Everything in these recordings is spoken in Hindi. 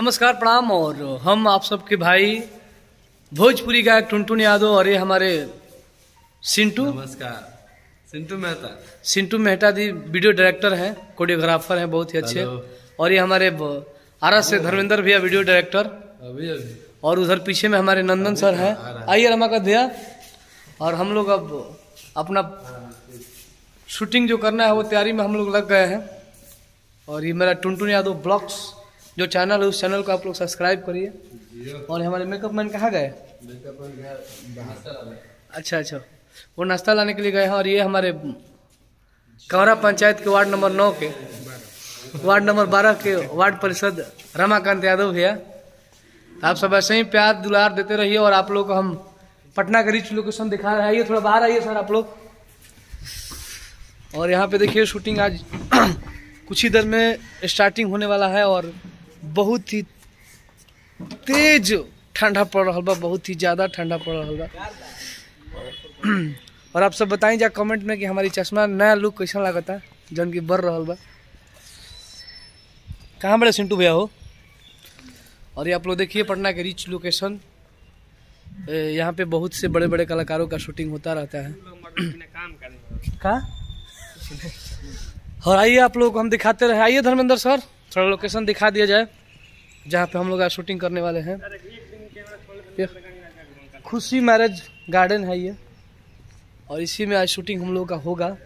नमस्कार प्रणाम और हम आप सबके भाई भोजपुरी गायक टुनटुन यादव और ये हमारे सिंटू। नमस्कार। सिंटू मेहता। सिंटू मेहता जी वीडियो डायरेक्टर हैं कोरियोग्राफर हैं बहुत ही अच्छे। और ये हमारे आरा से धर्मेंद्र भैया वीडियो डायरेक्टर। अभी अभी। और उधर पीछे में हमारे नंदन सर हैं। आइए रमाकांत भैया। और हम लोग अब अपना शूटिंग जो करना है वो तैयारी में हम लोग लग गए हैं। और ये मेरा टुनटुन यादव ब्लॉग्स। जो चैनल है उस चैनल को आप लोग सब्सक्राइब करिए। और हमारे मेकअप मैन कहाँ गए? अच्छा अच्छा। वो नाश्ता लाने के लिए गए हैं और ये हमारे कंवरा पंचायत के वार्ड नंबर नौ के। वार्ड नंबर बारह के वार्ड परिषद रमाकांत यादव भैया। आप सब ऐसे ही प्यार दुलार देते रहिए और आप लोग को हम पटना का रिच लोकेशन दिखा रहे हैं। आइए थोड़ा बाहर आइए सर आप लोग। और यहाँ पे देखिए शूटिंग आज कुछ ही देर में स्टार्टिंग होने वाला है और बहुत ही तेज ठंडा पड़ रहा बा बहुत ही ज़्यादा ठंडा पड़ रहा बा। और आप सब बताएँ जा कमेंट में कि हमारी चश्मा नया लुक कैसा लगता है जन की बढ़ रहा बा। कहाँ बड़े सिंटू भैया हो? और ये आप लोग देखिए पटना के रिच लोकेशन यहाँ पे बहुत से बड़े बड़े कलाकारों का शूटिंग होता रहता है। का और आइए आप लोग को हम दिखाते रहे। आइए धर्मेंद्र सर, थोड़ा लोकेशन दिखा दिया जाए, जहाँ पे हम लोग आज शूटिंग करने वाले हैं। खुशी मैरिज गार्डन है ये, और इसी में आज शूटिंग हम लोग का होगा।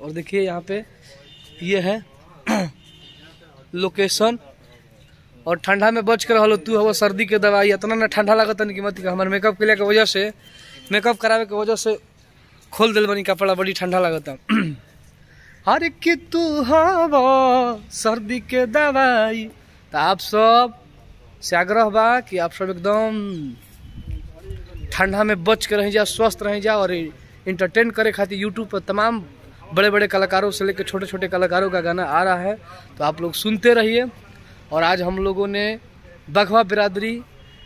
और देखिए यहाँ पे ये है लोकेशन और ठंडा में बच कर रहो तू हवा सर्दी के दवाई, इतना ना ठंडा लगता नहीं कि। कह। हमारे मेकअप के लिए के वजह से मेकअप करावे के वजह से खोल दिल बनी कपड़ा, बड़ी ठंडा लगता हर कि तू हवा, सर्दी के दवाई। तो आप सबसे आग्रह बा कि आप सब एकदम ठंडा में बच के रह जा, स्वस्थ रह जा और इंटरटेन करे खातिर यूट्यूब पर तमाम बड़े बड़े कलाकारों से लेकर छोटे छोटे कलाकारों का गाना आ रहा है। तो आप लोग सुनते रहिए और आज हम लोगों ने बघवा बिरादरी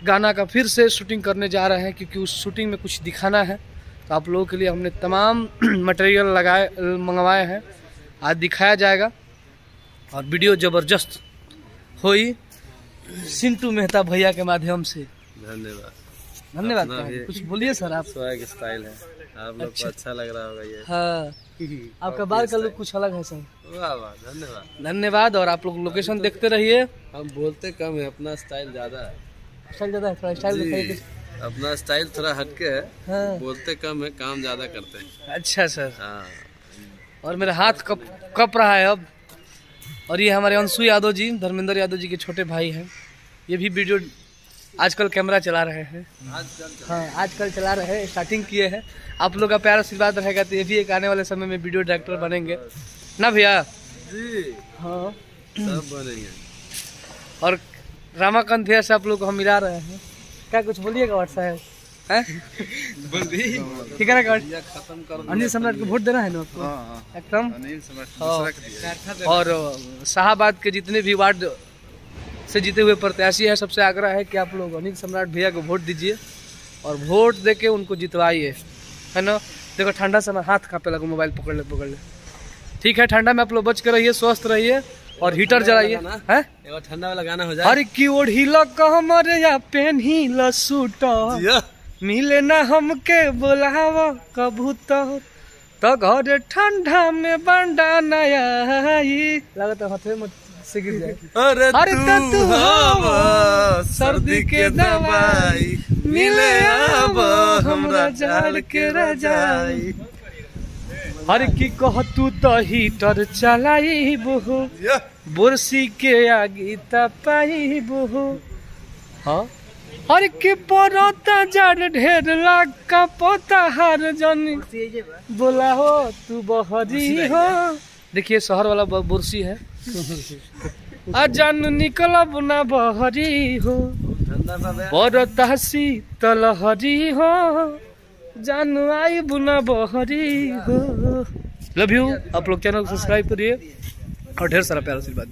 गाना का फिर से शूटिंग करने जा रहे हैं क्योंकि उस शूटिंग में कुछ दिखाना है। तो आप लोगों के लिए हमने तमाम मटेरियल लगाए, मंगवाए हैं। आज दिखाया जाएगा। और वीडियो ज़बरदस्त हुई। सिंटू मेहता भैया के माध्यम से। धन्यवाद। धन्यवाद कुछ बोलिए सर आप। स्वैग स्टाइल है। आप लोग को अच्छा। लग रहा होगा ये। हाँ। आपका बाल का लुक कुछ अलग है सर। वाह वाह धन्यवाद। धन्यवाद और आप लोग लोकेशन देखते रहिए। हम बोलते कम है अपना स्टाइल ज़्यादा है। स्टाइल ज़्यादा है थोड़ा स्टाइल दिखाइए अपना स्टाइल थोड़ा हटके है। हाँ। बोलते कम है काम ज़्यादा करते हैं। अच्छा सर। हाँ। और मेरा हाथ कप कप रहा है अब। और ये हमारे अंशु यादव जी धर्मेंद्र यादव जी के छोटे भाई हैं। ये भी वीडियो आजकल कैमरा चला रहे हैं। हाँ आजकल चला रहे हैं स्टार्टिंग किए हैं। आप लोग का प्यार आशीर्वाद रहेगा तो ये भी एक आने वाले समय में वीडियो डायरेक्टर बनेंगे। ना भैया? जी। हाँ। सब बनेंगे। और रामाकांत भैया से आप लोग को हम मिला रहे हैं। क्या कुछ बोलिएगा व्हाट्सएप? ठीक है खत्म कर अनिल सम्राट को वोट देना है ना आपको? एकदम? अनिल समझ हाँ। और शाहबाद के जितने भी वार्ड से जीते हुए प्रत्याशी है सबसे आग्रह है कि आप लोग अनिल सम्राट भैया को वोट दीजिए और वोट दे के उनको जितवाइए। है ना? देखो ठंडा समय हाथ कांपे लगा मोबाइल पकड़ ले पकड़ ले। ठीक है ठंडा में आप लोग बच के रहिए स्वस्थ रहिए और हीटर जलाइए। हैं? ठंडा वाला गाना हो जाए। हर की ओढ़ी कमर या पेन्ही ल सूट। मिले ना हमके बोलाव कबूतर। तो घर ठंडा में बंडा नया लगता हाथे में से गिर जाए। अरे तू तो हवा सर्दी के दवाई मिले अब हमरा जाड़ के रजाई। हर की कह तू तो हीटर चलाई बहु। बुरसी के आगी तपाई बहु हाँ? हर की परोता जड़ ढेर लाग का पोता हर जन। बोला हो तू बहरी हो। देखिए शहर वाला बुरसी है। अजन निकलब ना बहरी हो। बरता शीतलहरी हो। जान आई बुना बहरी हो। लव यू आप लोग चैनल को सब्सक्राइब करिए। और ढेर सारा प्यार आशीर्वाद